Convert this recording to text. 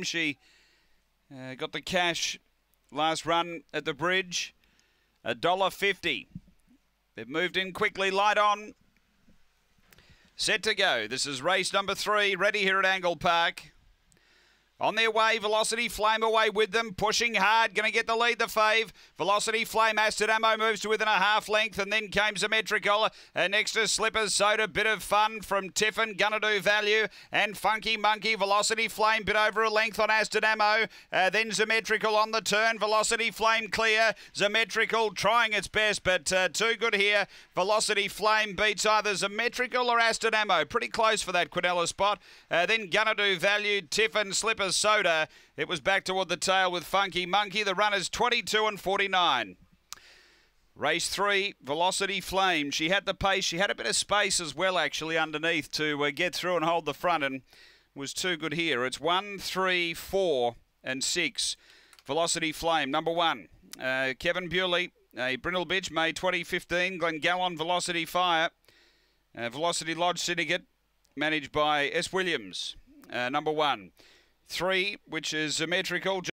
She uh, got the cash last run at the bridge. A dollar fifty. They've moved in quickly. Light on. Set to go. This is race number three. Ready here at Angle Park. On their way, Velocity Flame away with them, pushing hard, going to get the lead, the fave. Velocity Flame, Astrodamo moves to within a half length, and then came Symmetrical. Uh, next to Slippers Soda, bit of fun from Tiffin, gonna do value, and Funky Monkey, Velocity Flame, bit over a length on Astrodamo. Uh, then Symmetrical on the turn, Velocity Flame clear. Symmetrical trying its best, but uh, too good here. Velocity Flame beats either Symmetrical or Astrodamo. Pretty close for that Quinella spot. Uh, then gonna do value, Tiffin, Slippers Soda. It was back toward the tail with Funky Monkey. The runners 22 and 49. Race three, Velocity Flame. She had the pace. She had a bit of space as well, actually, underneath to uh, get through and hold the front and was too good here. It's one, three, four, and six. Velocity Flame, number one. Uh, Kevin Bewley, a Brindle Bitch, May 2015. Glengallon Velocity Fire. Uh, Velocity Lodge Syndicate, managed by S. Williams, uh, number one. Three, which is symmetrical.